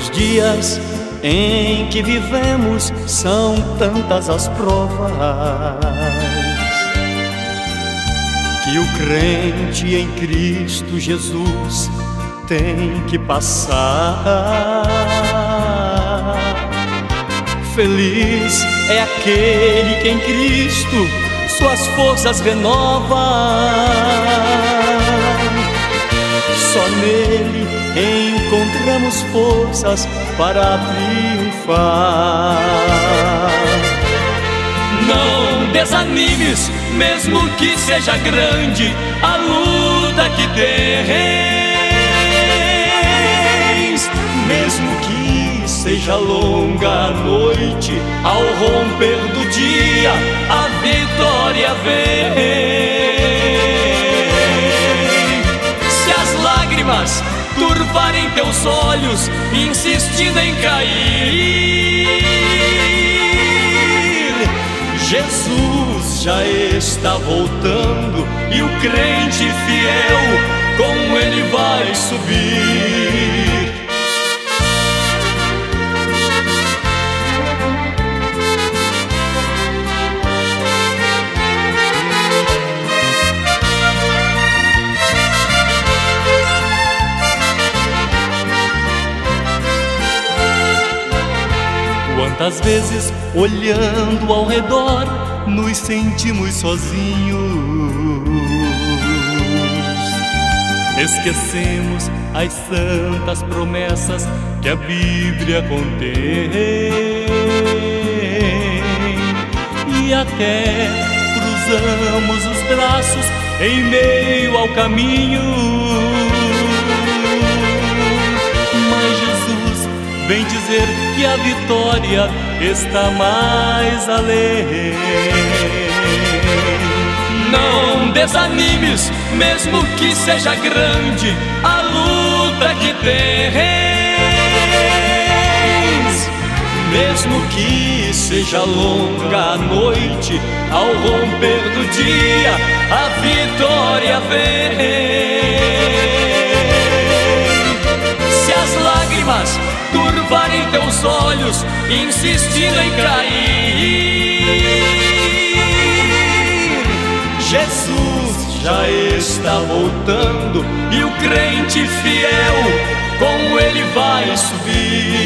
Os dias em que vivemos são tantas as provas que o crente em Cristo Jesus tem que passar. Feliz é aquele que em Cristo suas forças renova. Encontramos forças para triunfar. Não desanimes, mesmo que seja grande a luta que tens, mesmo que seja longa a noite, ao romper do dia, a vitória vem. Se as lágrimas turvarem teus olhos, insistindo em cair. Jesus já está voltando e o crente fiel com ele vai subir. Quantas vezes, olhando ao redor, nos sentimos sozinhos. Esquecemos as santas promessas que a Bíblia contém. E até cruzamos os braços em meio ao caminho que a vitória está mais além. Não desanimes, mesmo que seja grande a luta que tens. Mesmo que seja longa a noite, ao romper do dia, a vitória vem. Insistindo em cair. Jesus já está voltando e o crente fiel com ele vai subir.